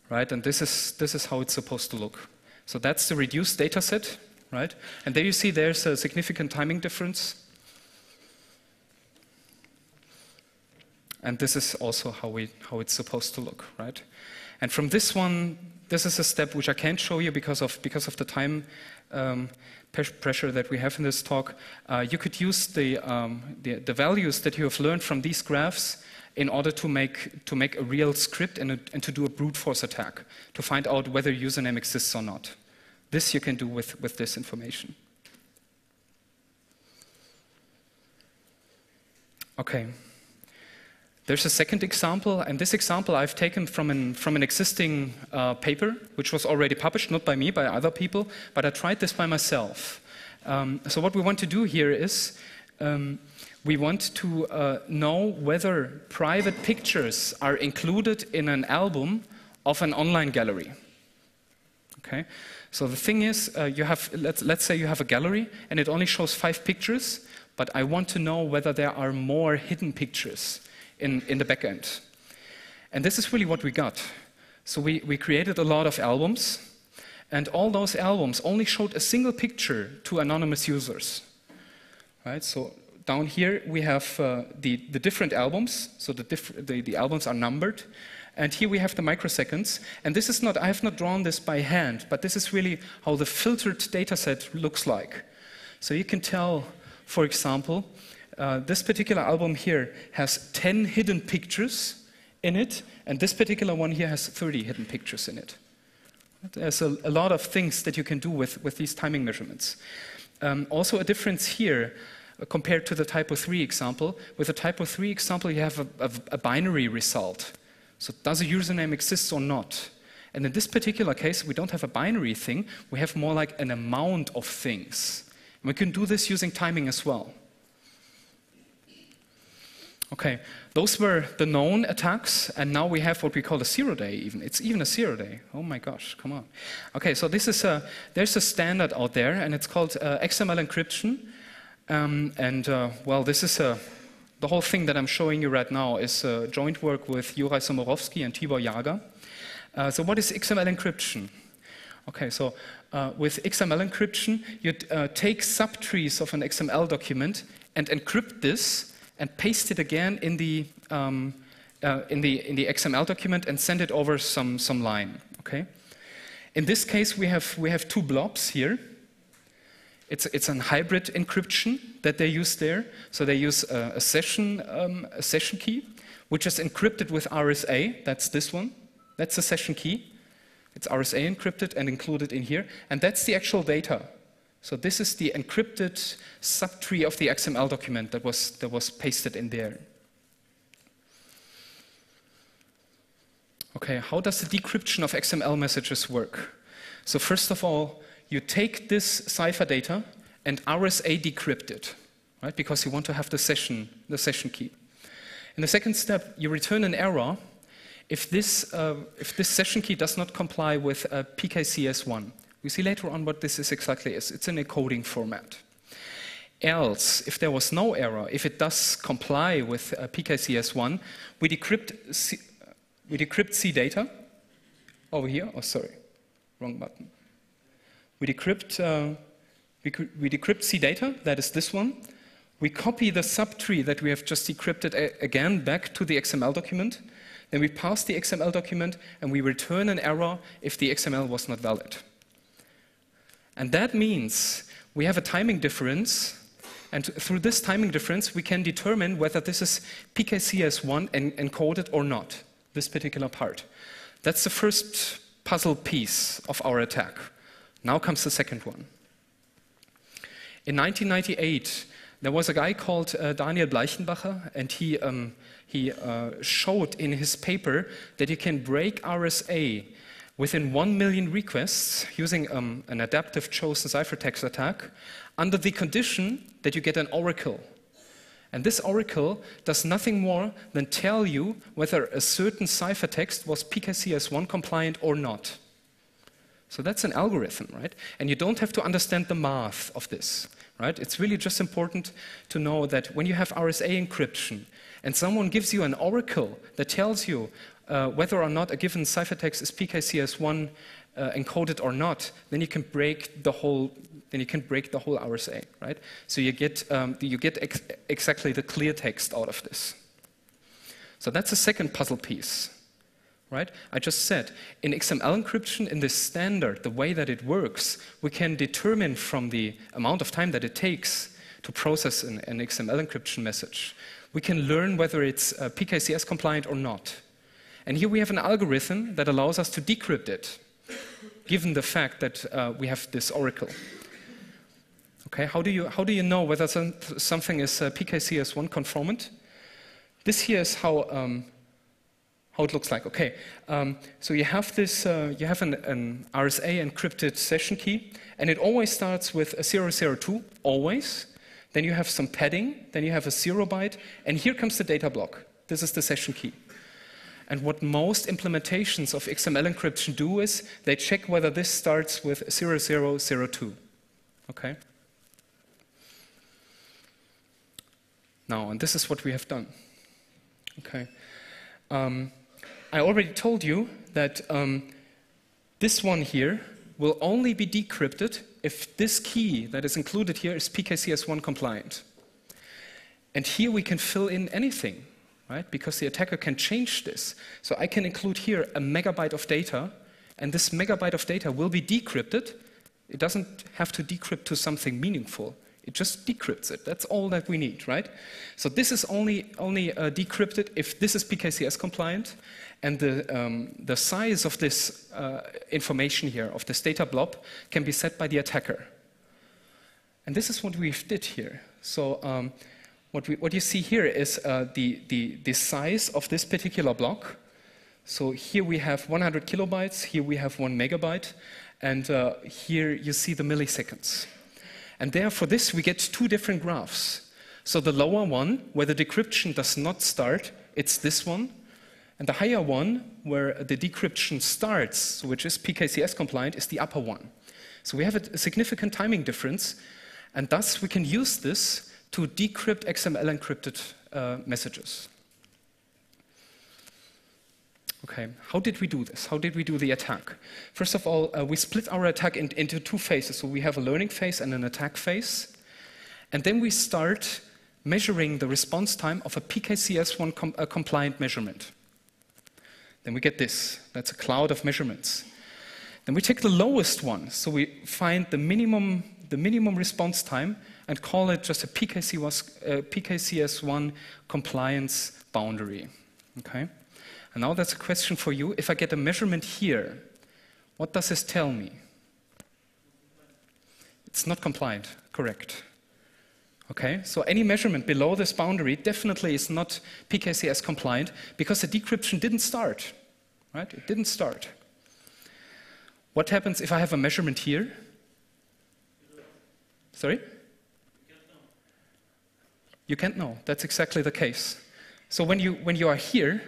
Speaker 1: Right, and this is, this is how it's supposed to look. So that's the reduced data set, right? And there you see there's a significant timing difference. And this is also how, we, how it's supposed to look, right? And from this one, this is a step which I can't show you because of, because of the time um, pressure that we have in this talk. Uh, you could use the, um, the, the, values that you have learned from these graphs in order to make, to make a real script and, a, and to do a brute force attack to find out whether username exists or not. This you can do with, with this information. Okay. There's a second example, and this example I've taken from an, from an existing uh, paper, which was already published, not by me, by other people, but I tried this by myself. Um, so, what we want to do here is um, we want to uh, know whether private pictures are included in an album of an online gallery. Okay? So, the thing is, uh, you have, let's, let's say you have a gallery and it only shows five pictures, but I want to know whether there are more hidden pictures in, in the backend. And this is really what we got. So we, we created a lot of albums, and all those albums only showed a single picture to anonymous users. Right? So down here we have uh, the, the different albums, so the, diff the, the albums are numbered. And here we have the microseconds. And this is not, I have not drawn this by hand, but this is really how the filtered dataset looks like. So you can tell, for example, uh, this particular album here has 10 hidden pictures in it, and this particular one here has 30 hidden pictures in it. There's a, a lot of things that you can do with, with these timing measurements. Um, also, a difference here uh, compared to the typo 3 example. With the typo 3 example, you have a, a, a binary result. So, does a username exist or not? And in this particular case, we don't have a binary thing, we have more like an amount of things. And we can do this using timing as well. Okay, those were the known attacks, and now we have what we call a zero day even. It's even a zero day. Oh my gosh, come on. Okay, so this is a, there's a standard out there, and it's called uh, XML encryption. Um, and uh, well, this is a, the whole thing that I'm showing you right now is joint work with Juraj Somorovsky and Tibor Jager. Uh, so what is XML encryption? Okay, so uh, with XML encryption, you uh, take subtrees of an XML document and encrypt this and paste it again in the, um, uh, in the, in the XML document and send it over some, some line. Okay? In this case, we have, we have two blobs here. It's, it's a hybrid encryption that they use there. So they use a, a session, um, a session key, which is encrypted with RSA. That's this one. That's the session key. It's RSA encrypted and included in here. And that's the actual data. So this is the encrypted subtree of the XML document that was, that was pasted in there. Okay, how does the decryption of XML messages work? So first of all, you take this cipher data and RSA decrypt it, right? Because you want to have the session, the session key. In the second step, you return an error if this, uh, if this session key does not comply with uh, PKCS1. We see later on what this is exactly is. It's in a coding format. Else, if there was no error, if it does comply with uh, PKCS1, we decrypt, C, we decrypt C data over here. Oh, sorry, wrong button. We decrypt, uh, we, we decrypt C data, that is this one. We copy the subtree that we have just decrypted again back to the XML document. Then we pass the XML document and we return an error if the XML was not valid. And that means we have a timing difference and through this timing difference, we can determine whether this is PKCS1 encoded or not, this particular part. That's the first puzzle piece of our attack. Now comes the second one. In 1998, there was a guy called uh, Daniel Bleichenbacher, and he, um, he uh, showed in his paper that you can break RSA within 1 million requests using um, an adaptive chosen ciphertext attack under the condition that you get an oracle. And this oracle does nothing more than tell you whether a certain ciphertext was PKCS1 compliant or not. So that's an algorithm, right? And you don't have to understand the math of this, right? It's really just important to know that when you have RSA encryption and someone gives you an oracle that tells you uh, whether or not a given ciphertext is PKCS1 uh, encoded or not, then you can break the whole then you can break the whole RSA, right? So you get, um, you get ex exactly the clear text out of this. So that's the second puzzle piece, right? I just said, in XML encryption, in this standard, the way that it works, we can determine from the amount of time that it takes to process an, an XML encryption message, we can learn whether it's uh, PKCS compliant or not. And here we have an algorithm that allows us to decrypt it, given the fact that uh, we have this oracle. Okay, how do you, how do you know whether some, something is uh, PKCS1 conformant? This here is how, um, how it looks like. Okay, um, so you have this, uh, you have an, an, RSA encrypted session key, and it always starts with a 002, always. Then you have some padding, then you have a zero byte, and here comes the data block. This is the session key. And what most implementations of XML encryption do is they check whether this starts with 0002. Okay? now, and this is what we have done. Okay. Um, I already told you that um, this one here will only be decrypted if this key that is included here is PKCS1 compliant. And here we can fill in anything, right? Because the attacker can change this. So I can include here a megabyte of data, and this megabyte of data will be decrypted. It doesn't have to decrypt to something meaningful. It just decrypts it. That's all that we need, right? So this is only, only uh, decrypted if this is PKCS compliant, and the, um, the size of this uh, information here, of this data blob, can be set by the attacker. And this is what we did here. So um, what, we, what you see here is uh, the, the, the size of this particular block. So here we have 100 kilobytes, here we have one megabyte, and uh, here you see the milliseconds. And there, for this, we get two different graphs. So the lower one, where the decryption does not start, it's this one. And the higher one, where the decryption starts, which is PKCS compliant, is the upper one. So we have a significant timing difference, and thus we can use this to decrypt XML encrypted uh, messages. Okay, how did we do this? How did we do the attack? First of all, uh, we split our attack in, into two phases. So we have a learning phase and an attack phase. And then we start measuring the response time of a PKCS1 com uh, compliant measurement. Then we get this. That's a cloud of measurements. Then we take the lowest one. So we find the minimum, the minimum response time and call it just a PKCS, uh, PKCS1 compliance boundary. Okay? And now that's a question for you. If I get a measurement here, what does this tell me? It's not compliant, correct. Okay, so any measurement below this boundary definitely is not PKCS compliant because the decryption didn't start, right? It didn't start. What happens if I have a measurement here? Sorry? You can't know. That's exactly the case. So when you, when you are here,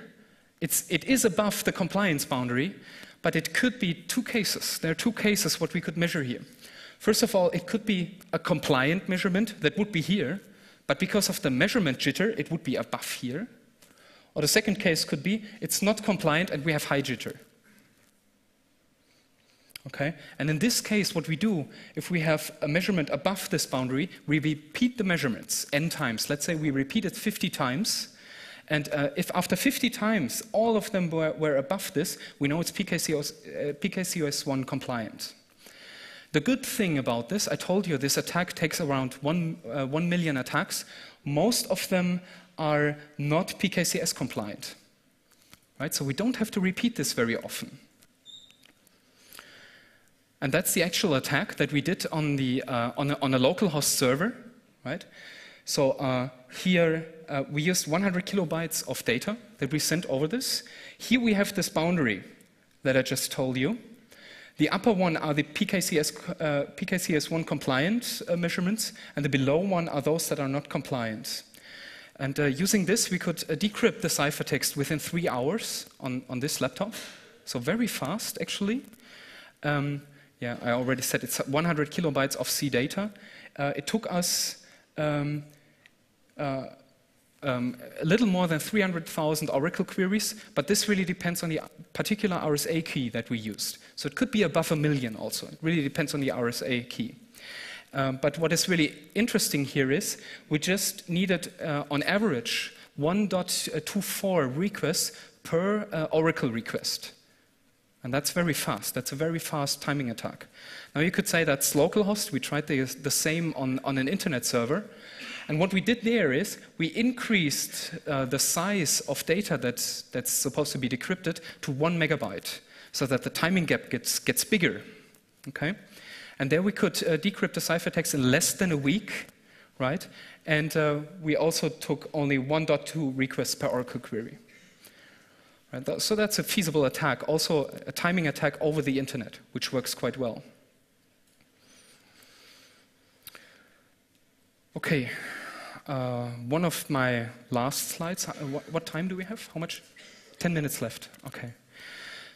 Speaker 1: it's, it is above the compliance boundary, but it could be two cases. There are two cases what we could measure here. First of all, it could be a compliant measurement that would be here, but because of the measurement jitter, it would be above here. Or the second case could be it's not compliant and we have high jitter. Okay? And in this case, what we do, if we have a measurement above this boundary, we repeat the measurements n times. Let's say we repeat it 50 times. And uh, if after 50 times all of them were, were above this, we know it's PKCS, uh, PKCS1 compliant. The good thing about this, I told you this attack takes around 1, uh, 1 million attacks. Most of them are not PKCS compliant. Right? So we don't have to repeat this very often. And that's the actual attack that we did on, the, uh, on, a, on a local host server. Right? So uh, here uh, we used 100 kilobytes of data that we sent over this. Here we have this boundary that I just told you. The upper one are the PKCS, uh, PKCS1 compliant uh, measurements, and the below one are those that are not compliant. And uh, using this, we could uh, decrypt the ciphertext within three hours on, on this laptop. So very fast, actually. Um, yeah, I already said it's 100 kilobytes of C data. Uh, it took us um, uh, um, a little more than 300,000 Oracle queries, but this really depends on the particular RSA key that we used. So it could be above a million also. It really depends on the RSA key. Um, but what is really interesting here is we just needed, uh, on average, 1.24 requests per uh, Oracle request. And that's very fast. That's a very fast timing attack. Now you could say that's localhost. We tried the, the same on, on an internet server. And what we did there is we increased uh, the size of data that's, that's supposed to be decrypted to one megabyte so that the timing gap gets, gets bigger. Okay? And there we could uh, decrypt the ciphertext in less than a week, right? And uh, we also took only 1.2 requests per Oracle query. Right? So that's a feasible attack, also a timing attack over the internet, which works quite well. Okay, uh, one of my last slides. Uh, what, what, time do we have? How much? 10 minutes left. Okay.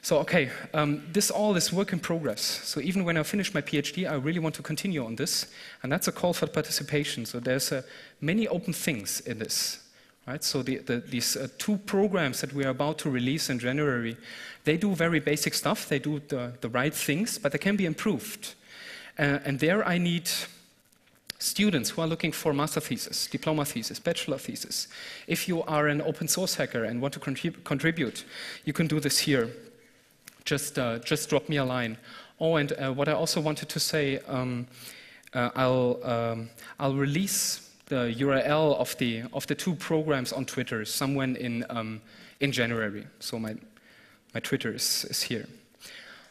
Speaker 1: So, okay, um, this all is work in progress. So, even when I finish my PhD, I really want to continue on this. And that's a call for participation. So, there's uh, many open things in this. Right? So, the, the, these uh, two programs that we are about to release in January, they do very basic stuff. They do the, the right things, but they can be improved. Uh, and there I need students who are looking for master thesis, diploma thesis, bachelor thesis. If you are an open source hacker and want to contrib contribute, you can do this here. Just, uh, just drop me a line. Oh, and uh, what I also wanted to say, um, uh, I'll, um, I'll release the URL of the, of the two programs on Twitter somewhere in, um, in January. So my, my Twitter is, is here.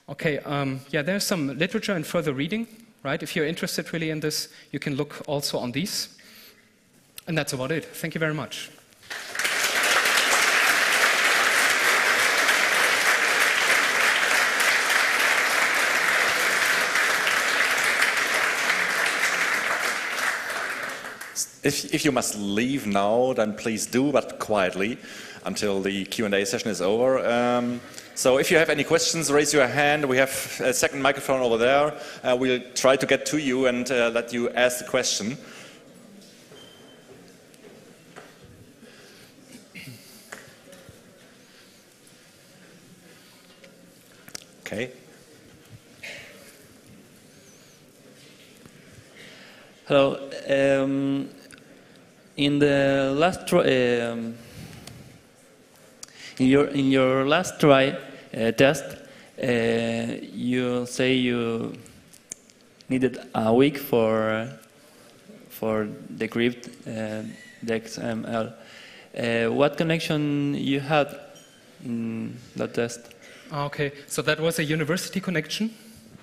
Speaker 1: Okay, um, yeah, there's some literature and further reading right? If you're interested really in this, you can look also on these. And that's about it. Thank you very much.
Speaker 2: If, if you must leave now, then please do, but quietly, until the Q&A session is over. Um, so if you have any questions, raise your hand. We have a second microphone over there. Uh, we'll try to get to you and uh, let you ask the question. Okay.
Speaker 3: Hello. Um, in the last um, in your in your last try test, uh, you say you needed a week for for decrypt uh, the XML. Uh, what connection you had in that test?
Speaker 1: Okay, so that was a university connection,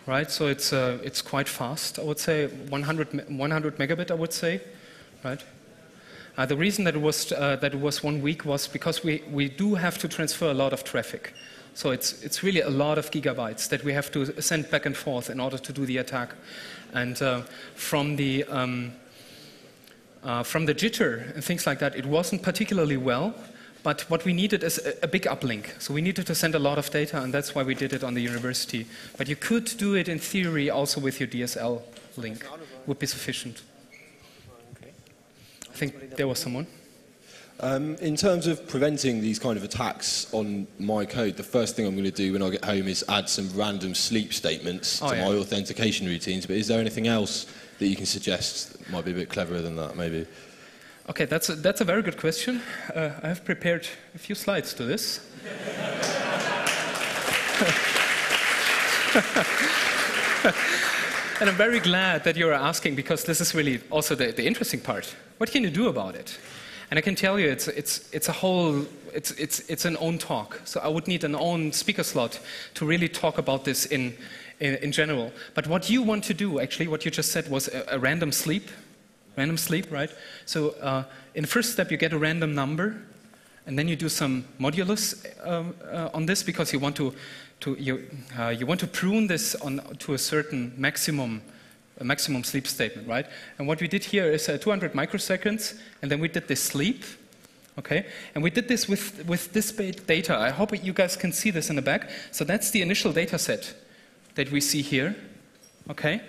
Speaker 1: right? So it's uh, it's quite fast. I would say 100 100 megabit. I would say, right? Uh, the reason that it, was, uh, that it was one week was because we, we do have to transfer a lot of traffic. So it's, it's really a lot of gigabytes that we have to send back and forth in order to do the attack. And uh, from, the, um, uh, from the jitter and things like that, it wasn't particularly well, But what we needed is a, a, big uplink. So we needed to send a lot of data, and that's why we did it on the university. But you could do it in theory also with your DSL link, would be sufficient. I think there was someone.
Speaker 4: Um, in terms of preventing these kind of attacks on my code, the first thing I'm going to do when I get home is add some random sleep statements oh, to yeah. my authentication routines. But is there anything else that you can suggest that might be a bit cleverer than that, maybe?
Speaker 1: Okay, that's a, that's a very good question. Uh, I have prepared a few slides to this. and I'm very glad that you're asking because this is really also the, the interesting part. What can you do about it? And I can tell you, it's, it's, it's a whole, it's, it's, it's an own talk. So I would need an own speaker slot to really talk about this in, in, in general. But what you want to do, actually, what you just said was a, a random sleep. Random sleep, right? So uh, in the first step, you get a random number, and then you do some modulus uh, uh, on this because you want to, to, you, uh, you want to prune this on, to a certain maximum a maximum sleep statement, right? And what we did here is uh, 200 microseconds, and then we did this sleep, okay? And we did this with, with this data. I hope you guys can see this in the back. So that's the initial data set that we see here, okay?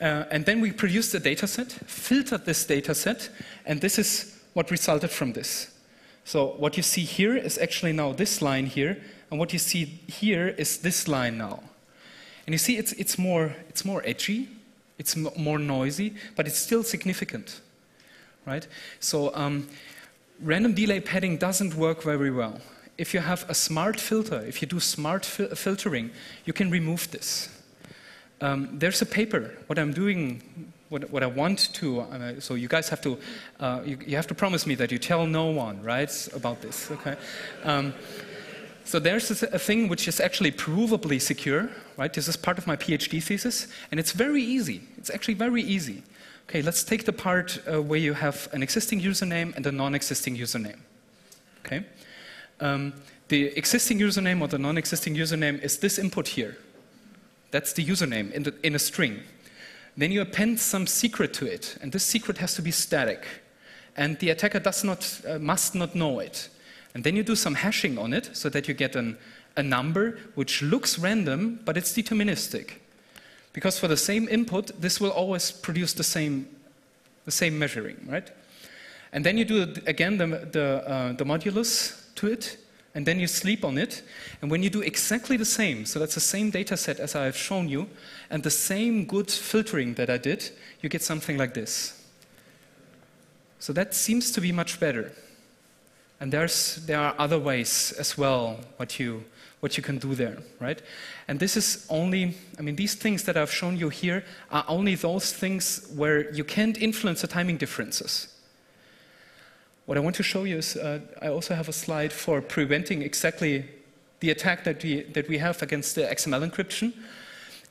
Speaker 1: Uh, and then we produced a data set, filtered this data set, and this is what resulted from this. So what you see here is actually now this line here, and what you see here is this line now. And you see it's, it's, more, it's more edgy, it's more noisy, but it's still significant, right? So um, random delay padding doesn't work very well. If you have a smart filter, if you do smart fil filtering, you can remove this. Um, there's a paper. What I'm doing, what, what I want to, uh, so you guys have to, uh, you, you, have to promise me that you tell no one, right, about this, okay? Um, so there's a thing which is actually provably secure, right? This is part of my PhD thesis, and it's very easy. It's actually very easy. Okay, let's take the part uh, where you have an existing username and a non-existing username. Okay, um, the existing username or the non-existing username is this input here. That's the username in, the, in a string. Then you append some secret to it, and this secret has to be static, and the attacker does not, uh, must not know it. And then you do some hashing on it so that you get an, a number which looks random, but it's deterministic. Because for the same input, this will always produce the same, the same measuring, right? And then you do, again, the, the, uh, the modulus to it, and then you sleep on it. And when you do exactly the same, so that's the same data set as I've shown you, and the same good filtering that I did, you get something like this. So that seems to be much better. And there's, there are other ways as well what you, what you can do there, right? And this is only, I mean, these things that I've shown you here are only those things where you can't influence the timing differences. What I want to show you is uh, I also have a slide for preventing exactly the attack that we, that we have against the XML encryption.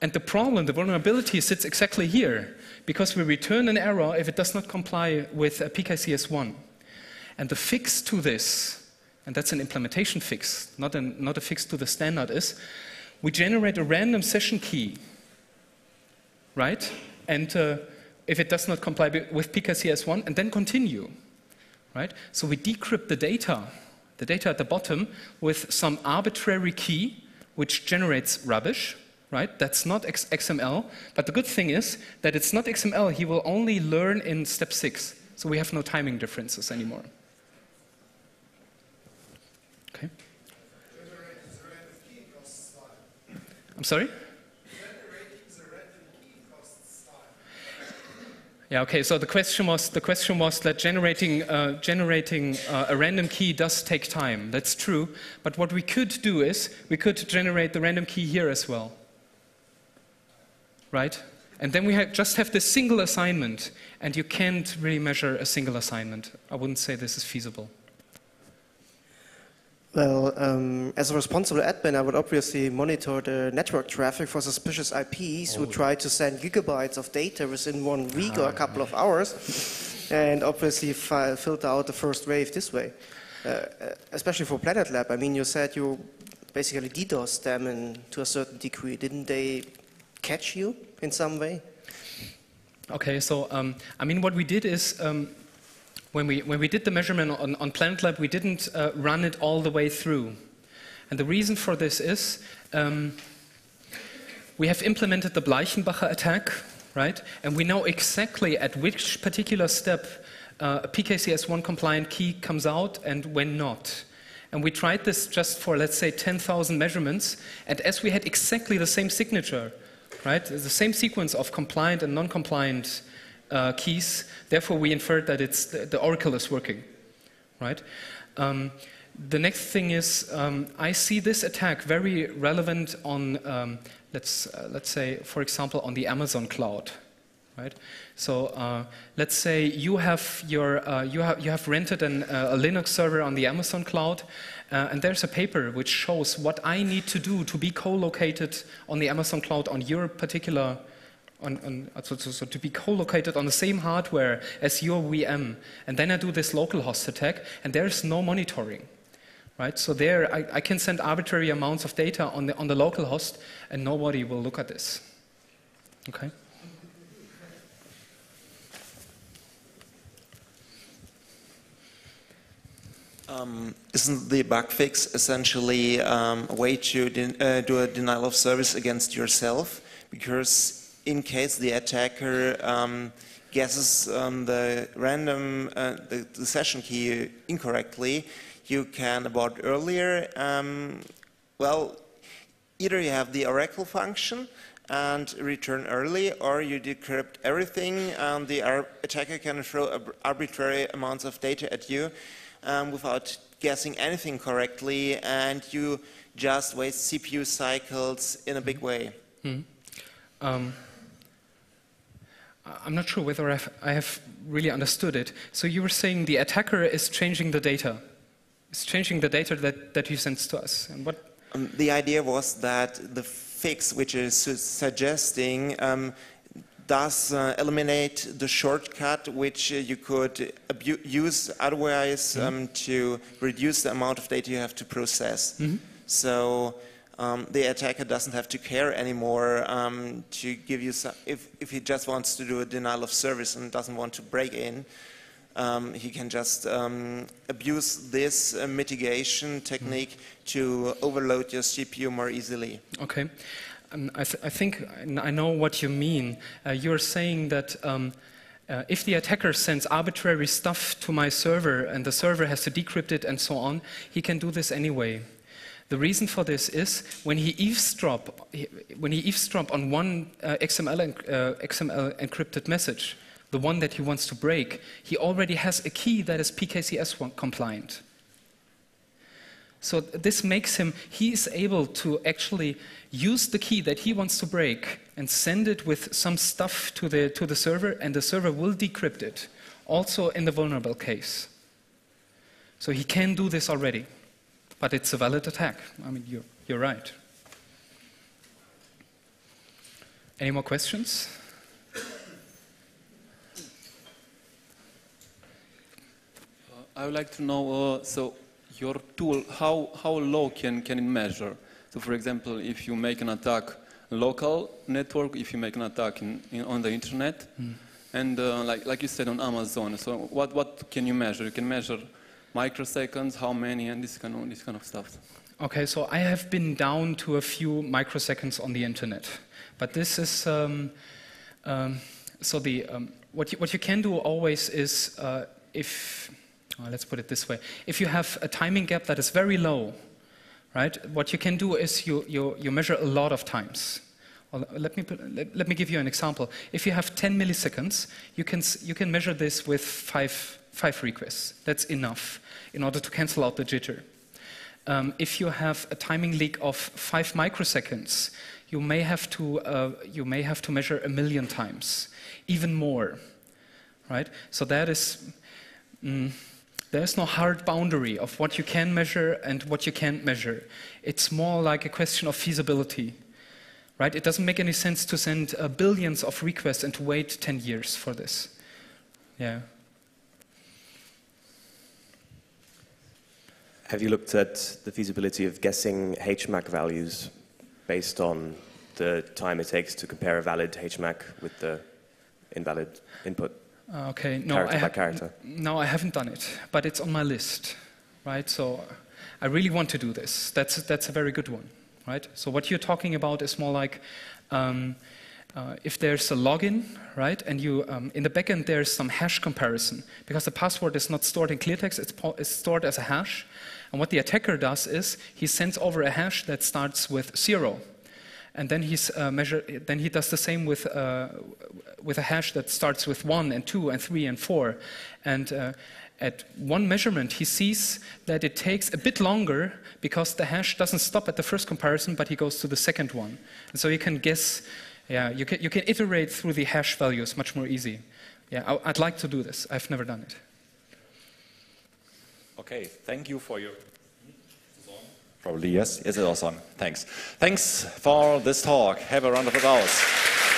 Speaker 1: And the problem, the vulnerability sits exactly here, because we return an error if it does not comply with PKCS1. And the fix to this, and that's an implementation fix, not, an, not a fix to the standard, is we generate a random session key, right? And uh, if it does not comply with PKCS1, and then continue, right? So we decrypt the data, the data at the bottom, with some arbitrary key which generates rubbish, right? That's not XML. But the good thing is that it's not XML. He will only learn in step six. So we have no timing differences anymore. I'm sorry? Yeah, okay, so the question was, the question was that generating, uh, generating uh, a random key does take time. That's true. But what we could do is we could generate the random key here as well. Right? And then we ha just have this single assignment, and you can't really measure a single assignment. I wouldn't say this is feasible.
Speaker 5: Well, um, as a responsible admin, I would obviously monitor the network traffic for suspicious IPs oh. who try to send gigabytes of data within one week ah. or a ah. couple of hours, and obviously filter out the first wave this way. Uh, uh, especially for Planet Lab, I mean, you said you basically DDoS them in, to a certain degree. Didn't they catch you in some way?
Speaker 1: Okay, so um, I mean, what we did is um, when we, when we did the measurement on, on Planet Lab, we didn't uh, run it all the way through. And the reason for this is um, we have implemented the Bleichenbacher attack, right? And we know exactly at which particular step uh, a PKCS1 compliant key comes out and when not. And we tried this just for, let's say, 10,000 measurements. And as we had exactly the same signature, right, the same sequence of compliant and non compliant uh, keys, therefore we inferred that it's the, the oracle is working, right? Um, the next thing is um, I see this attack very relevant on, um, let's, uh, let's say, for example, on the Amazon cloud. Right? So uh, let's say you have, your, uh, you, have, you have rented an, uh, a Linux server on the Amazon cloud, uh, and there's a paper which shows what I need to do to be co-located on the Amazon cloud on your particular on, on, so, so, so, to be co-located on the same hardware as your VM, and then I do this local host attack, and there's no monitoring right? So there, I, I, can send arbitrary amounts of data on the, on the local host, and nobody will look at this. Okay?
Speaker 6: Um, isn't the bug fix essentially um, a way to uh, do a denial of service against yourself? Because in case the attacker um, guesses um, the random uh, the, the, session key incorrectly, you can abort earlier. Um, well, either you have the Oracle function and return early, or you decrypt everything, and the attacker can throw arbitrary amounts of data at you um, without guessing anything correctly, and you just waste CPU cycles in a big way. Mm. Um,
Speaker 1: I'm not sure whether I've, I have really understood it. So you were saying the attacker is changing the data. It's changing the data that, that he sends to us. And what?
Speaker 6: Um, the idea was that the fix, which is su suggesting, um, does uh, eliminate the shortcut which uh, you could use otherwise mm -hmm. um, to reduce the amount of data you have to process. Mm -hmm. So um, the attacker doesn't have to care anymore um, to give you some, if, if he just wants to do a denial of service and doesn't want to break in, um, he can just um, abuse this uh, mitigation technique to overload your CPU more easily.
Speaker 1: Okay. Um, I, th I, think I know what you mean. Uh, you're saying that um, uh, if the attacker sends arbitrary stuff to my server and the server has to decrypt it and so on, he can do this anyway. The reason for this is when he eavesdrop, when he eavesdrop on one uh, XML, uh, XML encrypted message, the one that he wants to break, he already has a key that is PKCS compliant. So this makes him, he is able to actually use the key that he wants to break and send it with some stuff to the, to the server, and the server will decrypt it, also in the vulnerable case. So he can do this already, but it's a valid attack. I mean, you're, you're right. Any more questions?
Speaker 7: I would like to know, uh, so your tool, how, how low can, can it measure? So for example, if you make an attack local network, if you make an attack in, in on the internet, mm. and uh, like, like you said on Amazon, so what, what can you measure? You can measure microseconds, how many, and this kind of, this kind of stuff.
Speaker 1: Okay, so I have been down to a few microseconds on the internet, but this is, um, um, so the, um, what, you, what you can do always is uh, if, well, let's put it this way. If you have a timing gap that is very low, right, what you can do is you, you, you measure a lot of times. Well, let, me put, let, me give you an example. If you have 10 milliseconds, you can, you can measure this with five, five requests. That's enough in order to cancel out the jitter. Um, if you have a timing leak of five microseconds, you may have to, uh, you may have to measure a million times, even more, right? So that is, mm, there's no hard boundary of what you can measure and what you can't measure. It's more like a question of feasibility. Right? It doesn't make any sense to send uh, billions of requests and to wait 10 years for this. Yeah.
Speaker 8: Have you looked at the feasibility of guessing HMAC values based on the time it takes to compare a valid HMAC with the invalid input?
Speaker 1: Uh, okay, no,
Speaker 8: character
Speaker 1: I
Speaker 8: by
Speaker 1: ha-
Speaker 8: character.
Speaker 1: No, I haven't done it, but it's on my list, right? So I really want to do this. That's that's a very good one, right? So what you're talking about is more like. Um, uh, if there's a login, right, and you um, in the backend there's some hash comparison because the password is not stored in clear text; it's, po- it's stored as a hash. And what the attacker does is he sends over a hash that starts with zero, and then he's uh, measure. Then he does the same with uh, with a hash that starts with one and two and three and four, and. Uh, at one measurement, he sees that it takes a bit longer because the hash doesn't stop at the first comparison, but he goes to the second one. And so you can guess, yeah, you can, you can iterate through the hash values much more easy. Yeah, I, I'd like to do this. I've never done it.
Speaker 2: Okay, thank you for your. Probably yes. Yes, it's awesome. Thanks. Thanks for this talk. Have a round of applause.